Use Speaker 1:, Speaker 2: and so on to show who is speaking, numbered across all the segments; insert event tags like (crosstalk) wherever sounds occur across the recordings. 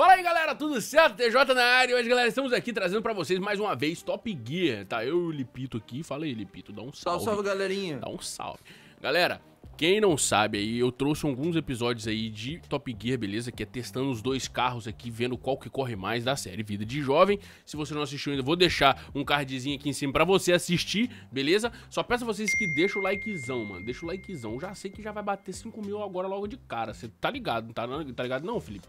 Speaker 1: Fala aí galera, tudo certo? TJ na área. Hoje galera, estamos aqui trazendo pra vocês mais uma vez Top Gear, tá? Eu e o Lipito aqui, fala aí Lipito, dá um salve.
Speaker 2: Salve, salve galerinha.
Speaker 1: Dá um salve. Galera, quem não sabe aí, eu trouxe alguns episódios aí de Top Gear, beleza? Que é testando os dois carros aqui, vendo qual que corre mais da série Vida de Jovem. Se você não assistiu ainda, vou deixar um cardzinho aqui em cima pra você assistir, beleza? Só peço a vocês que deixem o likezão, mano. Deixa o likezão. Já sei que já vai bater 5 mil agora logo de cara. Você tá ligado, tá, tá ligado não, Felipe?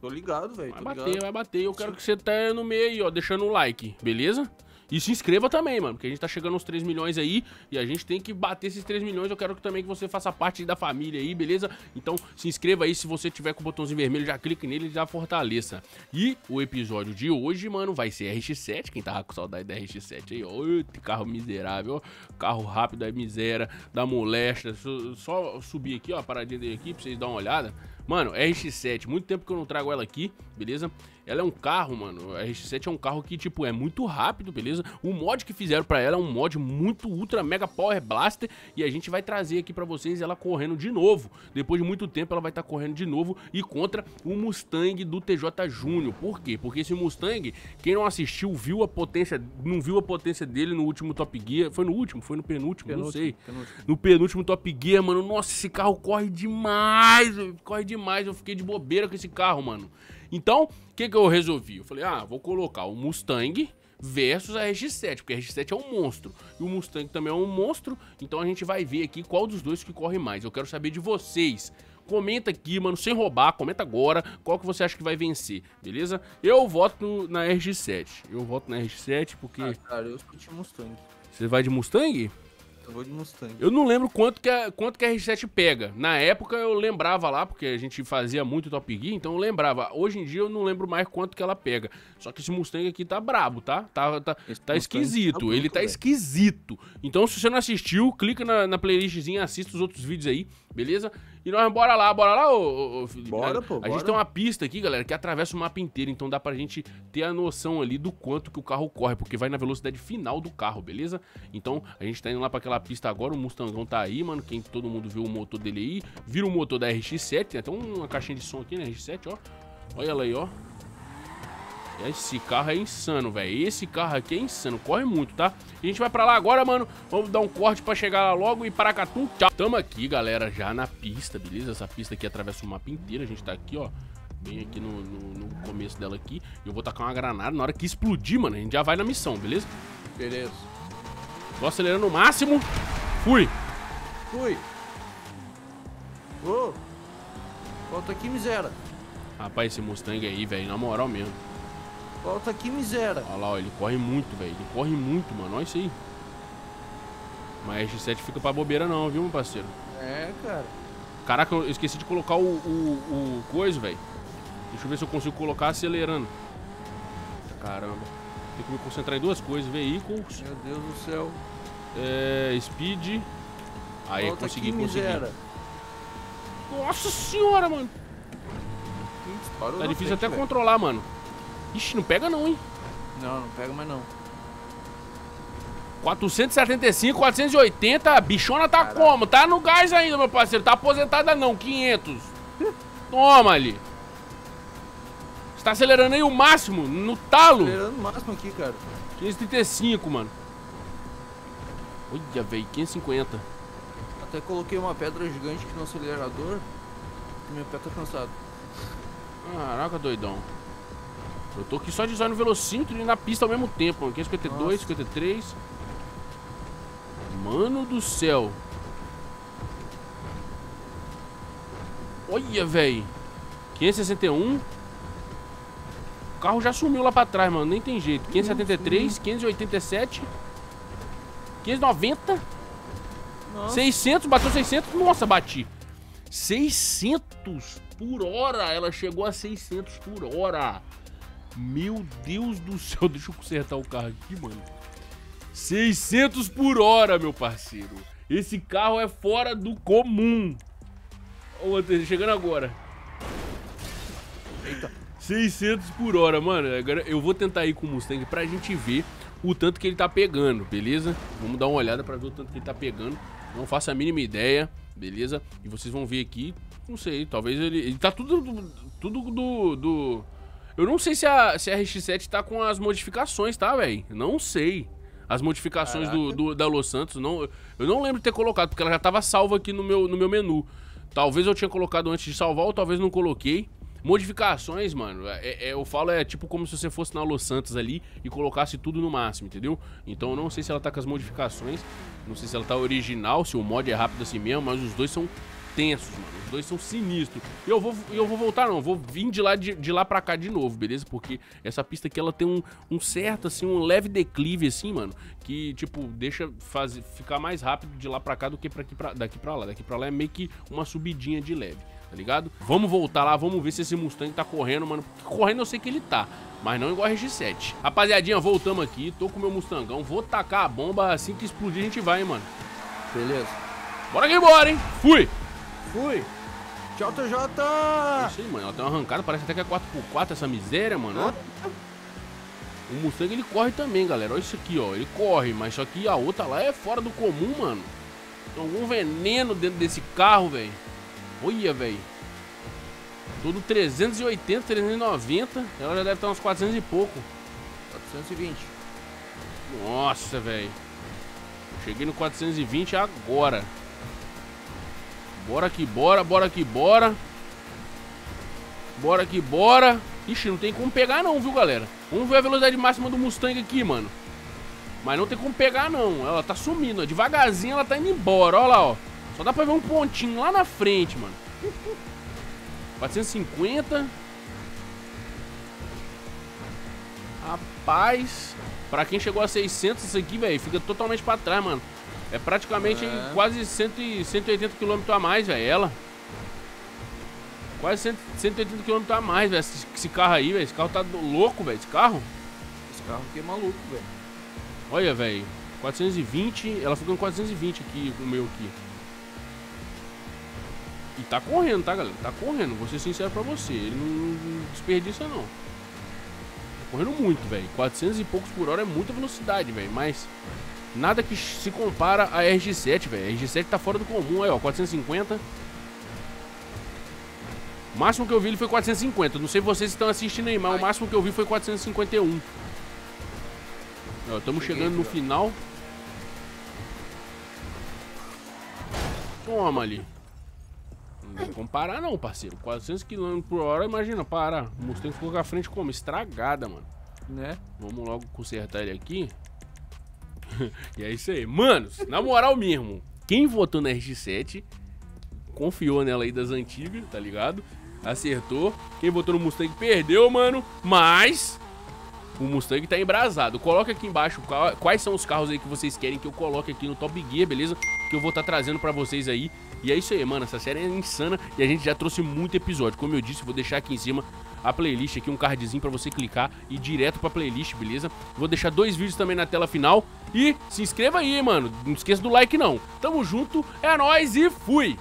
Speaker 2: Tô ligado, velho.
Speaker 1: Vai bater, ligado. vai bater. Eu quero que você tá no meio aí, ó, deixando o like, beleza? E se inscreva também, mano, porque a gente tá chegando aos 3 milhões aí e a gente tem que bater esses 3 milhões. Eu quero que, também que você faça parte da família aí, beleza? Então se inscreva aí, se você tiver com o botãozinho vermelho, já clique nele e já fortaleça. E o episódio de hoje, mano, vai ser RX-7. Quem tava com saudade da RX-7 aí, ó, Eita, carro miserável, ó. Carro rápido é miséria, da molesta. Só subir aqui, ó, a paradinha dele aqui pra vocês darem uma olhada. Mano, RX-7, muito tempo que eu não trago ela aqui, beleza? Ela é um carro, mano, a RX-7 é um carro que, tipo, é muito rápido, beleza? O mod que fizeram pra ela é um mod muito ultra mega power blaster e a gente vai trazer aqui pra vocês ela correndo de novo. Depois de muito tempo ela vai estar tá correndo de novo e contra o Mustang do TJ Júnior. Por quê? Porque esse Mustang, quem não assistiu, viu a potência, não viu a potência dele no último Top Gear, foi no último, foi no penúltimo, penúltimo não sei. Penúltimo. No penúltimo Top Gear, mano, nossa, esse carro corre demais, corre demais, eu fiquei de bobeira com esse carro, mano. Então, o que, que eu resolvi? Eu falei, ah, vou colocar o Mustang versus a RX-7, porque a RX-7 é um monstro e o Mustang também é um monstro, então a gente vai ver aqui qual dos dois que corre mais. Eu quero saber de vocês. Comenta aqui, mano, sem roubar, comenta agora qual que você acha que vai vencer, beleza? Eu voto na RX-7. Eu voto na RX-7 porque... Ah,
Speaker 2: cara, eu escutei Mustang.
Speaker 1: Você vai de Mustang?
Speaker 2: Eu vou de Mustang.
Speaker 1: Eu não lembro quanto que a, quanto que a R7 pega. Na época eu lembrava lá, porque a gente fazia muito Top Gear, então eu lembrava. Hoje em dia eu não lembro mais quanto que ela pega. Só que esse Mustang aqui tá brabo, tá? Tá, tá, tá esquisito. Tá Ele tá véio. esquisito. Então se você não assistiu, clica na, na playlistzinha, assista os outros vídeos aí, beleza? E nós bora lá, bora lá, ô, ô Felipe.
Speaker 2: Bora, pô,
Speaker 1: A
Speaker 2: bora.
Speaker 1: gente tem uma pista aqui, galera, que atravessa o mapa inteiro, então dá pra gente ter a noção ali do quanto que o carro corre, porque vai na velocidade final do carro, beleza? Então, a gente tá indo lá pra aquela pista agora, o Mustangão tá aí, mano, quem todo mundo viu o motor dele aí, vira o motor da RX-7, tem até uma caixinha de som aqui, né, RX-7, ó. Olha ela aí, ó. Esse carro é insano, velho. Esse carro aqui é insano. Corre muito, tá? A gente vai pra lá agora, mano. Vamos dar um corte pra chegar lá logo e Paracatu. Tchau. Tamo aqui, galera, já na pista, beleza? Essa pista aqui atravessa o mapa inteiro. A gente tá aqui, ó. Bem aqui no, no, no começo dela aqui. Eu vou tacar uma granada. Na hora que explodir, mano, a gente já vai na missão, beleza?
Speaker 2: Beleza.
Speaker 1: Tô acelerando o máximo. Fui.
Speaker 2: Fui. Ô. Oh. Volta aqui, miséria.
Speaker 1: Rapaz, esse Mustang aí, velho, na moral mesmo.
Speaker 2: Volta aqui, miséria.
Speaker 1: Olha lá, ó, ele corre muito, velho. Ele corre muito, mano. Olha isso aí. Mas G7 fica pra bobeira não, viu, meu parceiro?
Speaker 2: É, cara.
Speaker 1: Caraca, eu esqueci de colocar o, o, o coisa, velho. Deixa eu ver se eu consigo colocar acelerando. Caramba. Tem que me concentrar em duas coisas. Veículos.
Speaker 2: Meu Deus do céu.
Speaker 1: É... Speed. Aí,
Speaker 2: Volta
Speaker 1: consegui,
Speaker 2: aqui,
Speaker 1: consegui.
Speaker 2: Miséria.
Speaker 1: Nossa senhora, mano. Tá difícil até véio. controlar, mano. Ixi, não pega não, hein?
Speaker 2: Não, não pega mais não.
Speaker 1: 475, 480, a bichona tá Caraca. como? Tá no gás ainda, meu parceiro. Tá aposentada não, 500. Toma ali. Você tá acelerando aí o máximo, no talo.
Speaker 2: Acelerando o máximo aqui, cara.
Speaker 1: 535, mano. Olha, velho, 550.
Speaker 2: Até coloquei uma pedra gigante aqui no acelerador. Meu pé tá cansado.
Speaker 1: Caraca, doidão. Eu tô aqui só de zona no velocímetro e na pista ao mesmo tempo, mano. 552, 53. Mano do céu. Olha, velho. 561. O carro já sumiu lá pra trás, mano. Nem tem jeito. 573, 587. 590. Nossa. 600, bateu 600. Nossa, bati. 600 por hora. Ela chegou a 600 por hora. Meu Deus do céu, (laughs) deixa eu consertar o carro aqui, mano. 600 por hora, meu parceiro. Esse carro é fora do comum. Ô, Antônio, chegando agora. Eita. 600 por hora, mano. Agora eu vou tentar ir com o Mustang pra gente ver o tanto que ele tá pegando, beleza? Vamos dar uma olhada pra ver o tanto que ele tá pegando. Não faço a mínima ideia, beleza? E vocês vão ver aqui Não sei, talvez ele. Ele tá tudo. Tudo do. do... Eu não sei se a, se a RX-7 tá com as modificações, tá, velho? Não sei. As modificações do, do, da Los Santos, não, eu não lembro de ter colocado, porque ela já tava salva aqui no meu, no meu menu. Talvez eu tinha colocado antes de salvar, ou talvez não coloquei. Modificações, mano, é, é, eu falo é tipo como se você fosse na Los Santos ali e colocasse tudo no máximo, entendeu? Então eu não sei se ela tá com as modificações, não sei se ela tá original, se o mod é rápido assim mesmo, mas os dois são tensos, mano. Os dois são sinistros. E eu vou, eu vou voltar, não. Vou vir de lá, de, de lá pra cá de novo, beleza? Porque essa pista aqui, ela tem um, um certo, assim, um leve declive, assim, mano. Que, tipo, deixa fazer, ficar mais rápido de lá pra cá do que pra aqui pra, daqui pra lá. Daqui pra lá é meio que uma subidinha de leve, tá ligado? Vamos voltar lá, vamos ver se esse Mustang tá correndo, mano. Porque correndo eu sei que ele tá. Mas não igual a RG7. Rapaziadinha, voltamos aqui. Tô com o meu Mustangão. Vou tacar a bomba assim que explodir a gente vai, hein, mano.
Speaker 2: Beleza.
Speaker 1: Bora que embora, hein? Fui!
Speaker 2: Fui. Tchau, TJ!
Speaker 1: Isso aí, mano. Ela tem uma arrancada, parece até que é 4x4 essa miséria, mano. Ó. O Mustang ele corre também, galera. Olha isso aqui, ó. Ele corre, mas só que a outra lá é fora do comum, mano. Tem algum veneno dentro desse carro, velho. Olha, velho. Todo 380, 390. Ela já deve estar uns 400 e pouco.
Speaker 2: 420.
Speaker 1: Nossa, velho. Cheguei no 420 agora. Bora que bora, bora que bora. Bora que bora. Ixi, não tem como pegar não, viu, galera? Vamos ver a velocidade máxima do Mustang aqui, mano. Mas não tem como pegar não. Ela tá sumindo, ó. Devagarzinho ela tá indo embora. Olha lá, ó. Só dá pra ver um pontinho lá na frente, mano. 450. Rapaz. Pra quem chegou a 600, isso aqui, velho, fica totalmente pra trás, mano. É praticamente é. quase 100, 180 km a mais, velho, ela. Quase 100, 180 km a mais, velho, esse, esse, carro aí, velho. Esse carro tá louco, velho, esse carro.
Speaker 2: Esse carro aqui é maluco, velho.
Speaker 1: Olha, velho. 420, ela ficou em 420 aqui, o meu aqui. E tá correndo, tá, galera? Tá correndo, vou ser sincero pra você. Ele não desperdiça, não. Tá correndo muito, velho. 400 e poucos por hora é muita velocidade, velho. Mas Nada que se compara a RG7, velho. A RG7 tá fora do comum aí, ó. 450. O máximo que eu vi ele foi 450. Não sei vocês estão assistindo aí, mas Ai. o máximo que eu vi foi 451. Ó, estamos chegando no final. Toma ali. Não tem como parar não, parceiro. 400 km por hora, imagina, para. O Mustang ficou com a frente como? Estragada, mano.
Speaker 2: Né?
Speaker 1: Vamos logo consertar ele aqui. (laughs) e é isso aí. Manos, na moral mesmo, quem votou na RX-7 confiou nela aí das antigas, tá ligado? Acertou. Quem votou no Mustang perdeu, mano. Mas o Mustang tá embrasado. Coloca aqui embaixo quais são os carros aí que vocês querem que eu coloque aqui no Top Gear, beleza? Que eu vou estar tá trazendo pra vocês aí. E é isso aí, mano. Essa série é insana e a gente já trouxe muito episódio. Como eu disse, vou deixar aqui em cima a playlist aqui, um cardzinho pra você clicar e ir direto pra playlist, beleza? Vou deixar dois vídeos também na tela final. E se inscreva aí, mano. Não esqueça do like, não. Tamo junto, é nóis e fui!